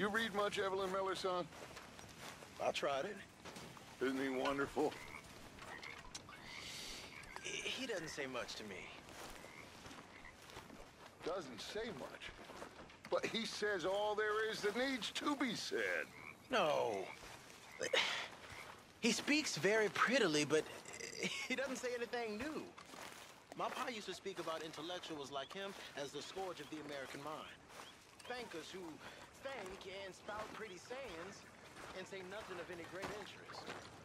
You read much Evelyn Miller, son? I tried it. Isn't he wonderful? He doesn't say much to me. Doesn't say much. But he says all there is that needs to be said. No. He speaks very prettily, but he doesn't say anything new. My pa used to speak about intellectuals like him as the scourge of the American mind. Bankers who think and spout pretty sayings and say nothing of any great interest.